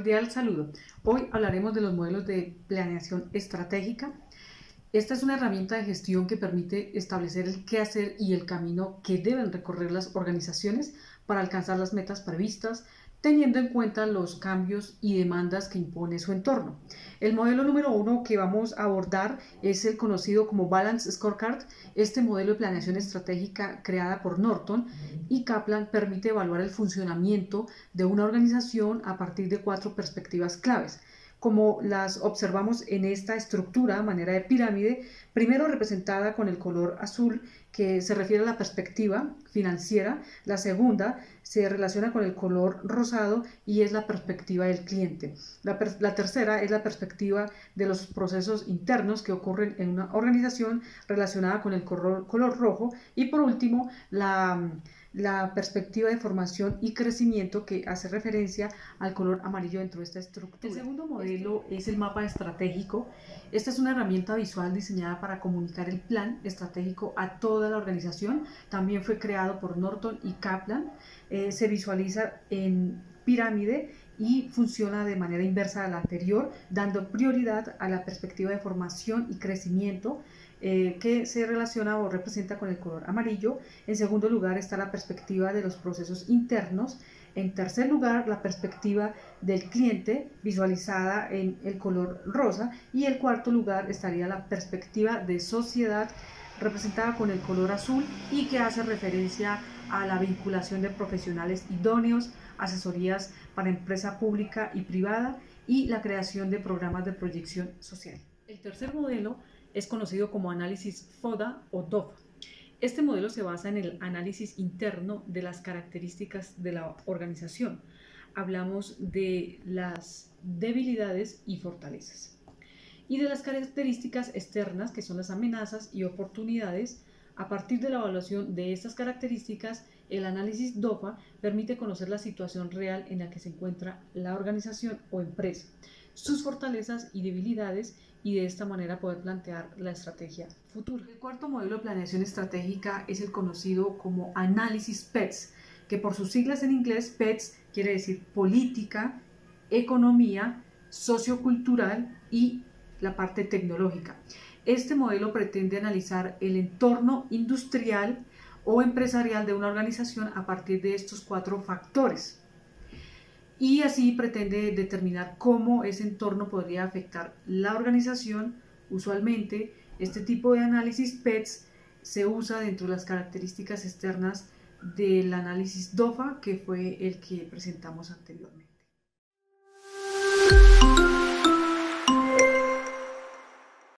Cordial saludo. Hoy hablaremos de los modelos de planeación estratégica. Esta es una herramienta de gestión que permite establecer el qué hacer y el camino que deben recorrer las organizaciones para alcanzar las metas previstas, teniendo en cuenta los cambios y demandas que impone su entorno. El modelo número uno que vamos a abordar es el conocido como Balance Scorecard. Este modelo de planeación estratégica creada por Norton y Kaplan permite evaluar el funcionamiento de una organización a partir de cuatro perspectivas claves como las observamos en esta estructura, manera de pirámide, primero representada con el color azul, que se refiere a la perspectiva financiera, la segunda se relaciona con el color rosado y es la perspectiva del cliente. La, tercera es la perspectiva de los procesos internos que ocurren en una organización relacionada con el color rojo y por último la la perspectiva de formación y crecimiento que hace referencia al color amarillo dentro de esta estructura. El segundo modelo es el mapa estratégico. Esta es una herramienta visual diseñada para comunicar el plan estratégico a toda la organización. También fue creado por Norton y Kaplan. Eh, se visualiza en pirámide y funciona de manera inversa a la anterior, dando prioridad a la perspectiva de formación y crecimiento eh, que se relaciona o representa con el color amarillo. En segundo lugar está la perspectiva de los procesos internos. En tercer lugar, la perspectiva del cliente visualizada en el color rosa. Y en cuarto lugar estaría la perspectiva de sociedad representada con el color azul y que hace referencia a la vinculación de profesionales idóneos, asesorías para empresa pública y privada y la creación de programas de proyección social. El tercer modelo es conocido como análisis FODA o DOFA. Este modelo se basa en el análisis interno de las características de la organización. Hablamos de las debilidades y fortalezas. Y de las características externas, que son las amenazas y oportunidades. A partir de la evaluación de estas características, el análisis DOFA permite conocer la situación real en la que se encuentra la organización o empresa, sus fortalezas y debilidades y de esta manera poder plantear la estrategia futura. El cuarto modelo de planeación estratégica es el conocido como análisis PETS, que por sus siglas en inglés PETS quiere decir política, economía, sociocultural y la parte tecnológica. Este modelo pretende analizar el entorno industrial o empresarial de una organización a partir de estos cuatro factores y así pretende determinar cómo ese entorno podría afectar la organización. Usualmente este tipo de análisis PETS se usa dentro de las características externas del análisis DOFA, que fue el que presentamos anteriormente.